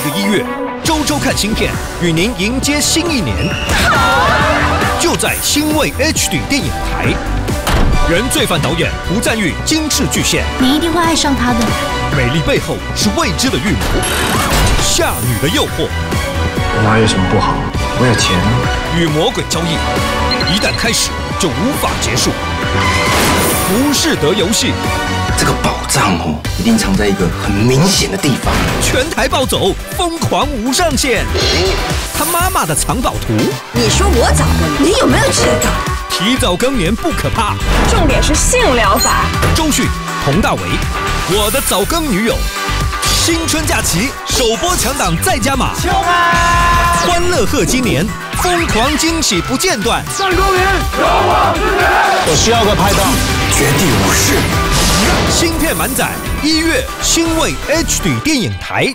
个一月，周周看新片与您迎接新一年，就在新卫 HD 电影台。原罪犯导演吴赞玉精致巨献，你一定会爱上他的。美丽背后是未知的预谋，夏女的诱惑，我哪有什么不好？我有钱。与魔鬼交易，一旦开始就无法结束。浮士德游戏，这个宝藏哦，一定藏在一个很明显的地方。全台暴走，疯狂无上限。他妈妈的藏宝图，你说我早更，你有没有觉得提早更年不可怕？重点是性疗法。周迅、佟大为，我的早更女友。新春假期首播强档再加码，欢乐贺今年，疯狂惊喜不间断。上公园，勇往直前。我需要个拍档，绝地武士。芯片满载，一月新锐 HD 电影台。